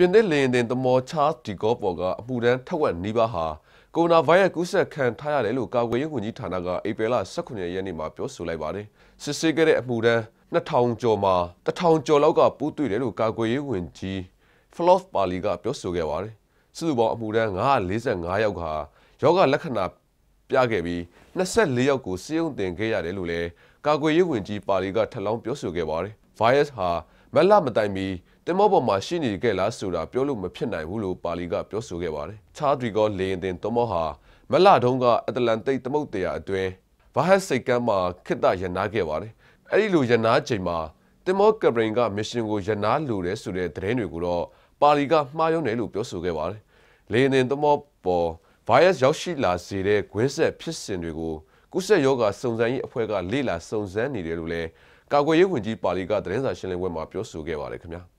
ပြင်သစ်လေယာဉ်တင်သမောချားဒီကောပေါ်ကအမှုတန်းထက်ဝက်နီးပါးဟာကိုရိုနာဗိုင်းရပ်ကူးစက်ခံထားရတယ်လို့ကာကွယ်ရေးဝန်ကြီးဌာနကဧပြီလ18ရက်နေ့မှာပြောဆိုလိုက်ပါတယ်။စစ်ဆေးခဲ့တဲ့အမှုတန်း2000ကျော်မှာ1000ကျော်လောက်ကပူးတွေ့တယ်လို့ကာကွယ်ရေးဝန်ကြီး Flof Pali ကပြောဆိုခဲ့ပါတယ်။စုစုပေါင်းအမှုတန်း945ယောက်ကယောဂလက္ခဏာပြခဲ့ပြီး24ယောက်ကိုစီးရုံတင်ခဲ့ရတယ်လို့လည်းကာကွယ်ရေးဝန်ကြီးပါလီကထပ်လောင်းပြောဆိုခဲ့ပါတယ်။ virus ဟာ မက်လမတိုင်မီတင်မောပေါ်မှာရှိနေခဲ့လားဆိုတာပြောလို့မဖြစ်နိုင်ဘူးလို့ပါလီကပြောဆိုခဲ့ပါတယ်။ချားဒရီကောလေရင်တင်တင်မောဟာမက်လတုန်းကအတ္တလန်တိတ်သမုတ်တရားအတွင်းဗဟတ်စိတ်ကမ်းမှာခိတ္တရနာခဲ့ပါတယ်။အဲ့ဒီလိုရနာချိန်မှာတင်မောကပရင်ကမစ်ရှင်ကိုရနာလိုတယ်ဆိုတဲ့သတင်းတွေကိုတော့ပါလီကမှားယွင်းတယ်လို့ပြောဆိုခဲ့ပါတယ်။လေရင်တင်တင်မောပေါ် virus ရောက်ရှိလာစေတဲ့ခွင်းဆက်ဖြစ်စဉ်တွေကိုကုသယောဂစုံစမ်းရေးအဖွဲ့ကလေ့လာစုံစမ်းနေတယ်လို့လည်း ကာကွယ်ရေးဝန်ကြီးပါလီကသတင်းစာရှင်းလင်းပွဲမှာပြောဆိုခဲ့ပါတယ်ခင်ဗျာ။